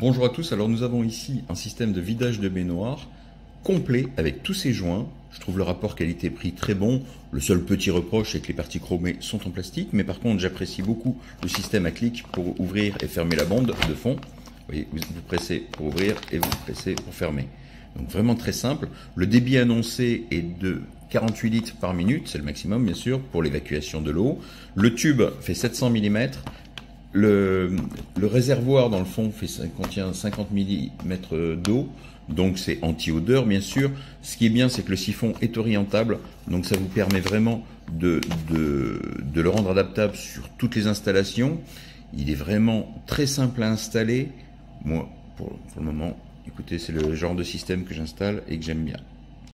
Bonjour à tous, alors nous avons ici un système de vidage de baignoire complet avec tous ses joints. Je trouve le rapport qualité-prix très bon. Le seul petit reproche c'est que les parties chromées sont en plastique, mais par contre j'apprécie beaucoup le système à clic pour ouvrir et fermer la bande de fond. Vous voyez, vous pressez pour ouvrir et vous pressez pour fermer. Donc vraiment très simple. Le débit annoncé est de 48 litres par minute, c'est le maximum bien sûr pour l'évacuation de l'eau. Le tube fait 700 mm, le, réservoir, dans le fond, contient 50 mm d'eau, donc c'est anti-odeur, bien sûr. Ce qui est bien, c'est que le siphon est orientable, donc ça vous permet vraiment de, le rendre adaptable sur toutes les installations. Il est vraiment très simple à installer. Moi, pour le moment, écoutez, c'est le genre de système que j'installe et que j'aime bien.